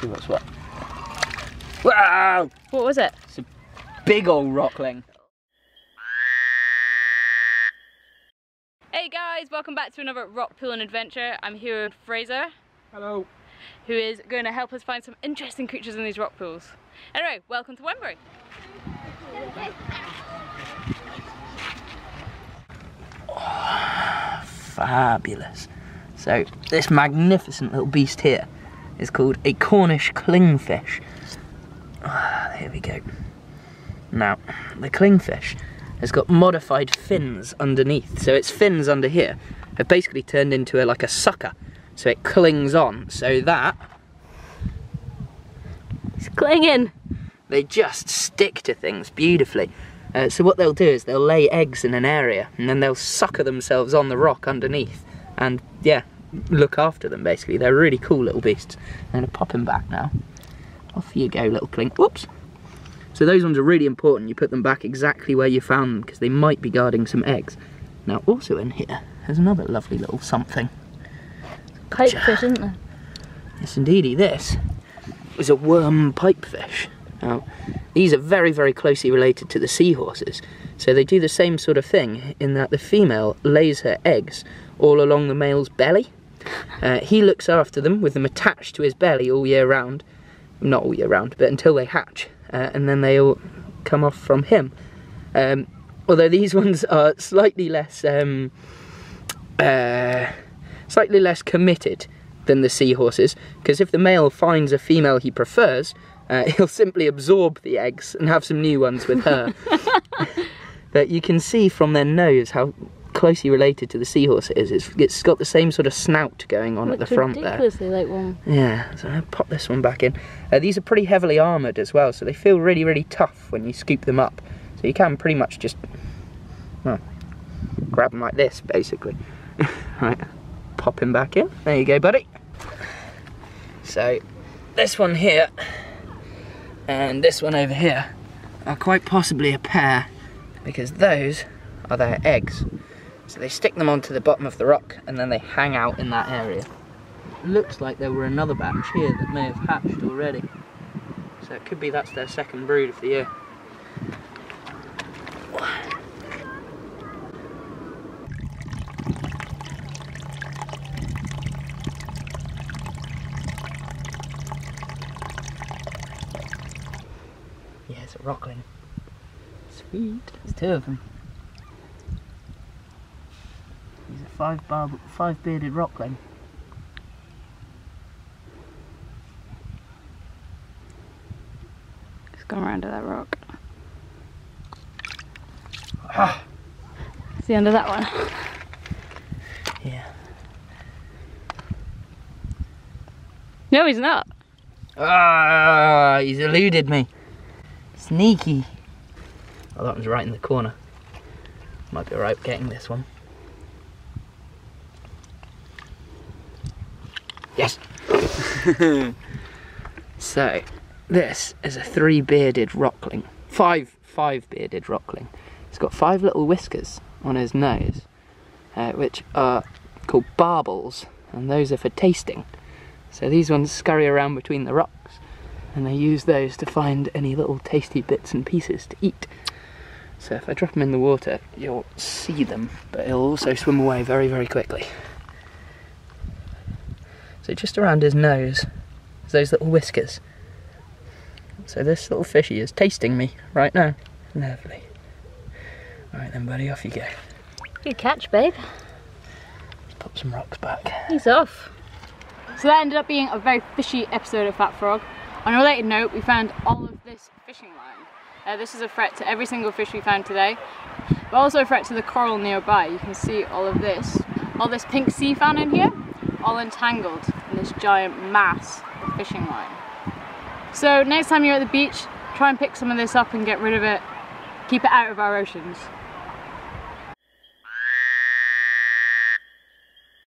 Let's see what's what. Wow! What was it? It's a big old rockling. Hey guys, welcome back to another rock pooling adventure. I'm here with Fraser. Hello. Who is going to help us find some interesting creatures in these rock pools. Anyway, welcome to Wembury. Oh, fabulous. So this magnificent little beast here is called a Cornish clingfish. Ah, here we go. Now, the clingfish has got modified fins underneath. So its fins under here have basically turned into a, like a sucker. So it clings on so that It's clinging. they just stick to things beautifully. Uh, so what they'll do is they'll lay eggs in an area and then they'll sucker themselves on the rock underneath and yeah, look after them basically. They're really cool little beasts. I'm gonna pop him back now. Off you go, little clink. Whoops. So those ones are really important. You put them back exactly where you found them because they might be guarding some eggs. Now also in here, there's another lovely little something. Pipefish, isn't there? Yes, indeedy. This is a worm pipefish. Now, these are very, very closely related to the seahorses. So they do the same sort of thing in that the female lays her eggs all along the male's belly. Uh, he looks after them with them attached to his belly all year round. Not all year round, but until they hatch. Uh, and then they all come off from him. Um, although these ones are slightly less, um, uh, slightly less committed than the seahorses, because if the male finds a female he prefers, uh, he'll simply absorb the eggs and have some new ones with her. but you can see from their nose how closely related to the seahorse it is. It's, it's got the same sort of snout going on at the front there. like one. Yeah, so I'll pop this one back in. Uh, these are pretty heavily armoured as well, so they feel really, really tough when you scoop them up. So you can pretty much just, well, grab them like this, basically. right, pop him back in. There you go, buddy. So, this one here and this one over here are quite possibly a pair because those are their eggs. So they stick them onto the bottom of the rock and then they hang out in that area looks like there were another batch here that may have hatched already. So it could be that's their second brood of the year. Yeah, it's a rockling. Sweet. There's two of them. He's a five barb five bearded rockling. It's gone around to that rock. Ah. It's the end of that one. Yeah. No, he's not. Ah, he's eluded me. Sneaky. Oh, that one's right in the corner. Might be alright getting this one. Yes. so, this is a three-bearded rockling. Five, five-bearded rockling. He's got five little whiskers on his nose, uh, which are called barbels, and those are for tasting. So these ones scurry around between the rocks and they use those to find any little tasty bits and pieces to eat. So if I drop them in the water, you'll see them, but he'll also swim away very, very quickly. So just around his nose is those little whiskers. So this little fishy is tasting me right now. Lovely. Alright then buddy, off you go. Good catch, babe. Let's pop some rocks back. He's off. So that ended up being a very fishy episode of Fat Frog. On a related note, we found all of this fishing line. Uh, this is a threat to every single fish we found today, but also a threat to the coral nearby. You can see all of this, all this pink sea fan in here, all entangled in this giant mass of fishing line. So next time you're at the beach, try and pick some of this up and get rid of it. Keep it out of our oceans.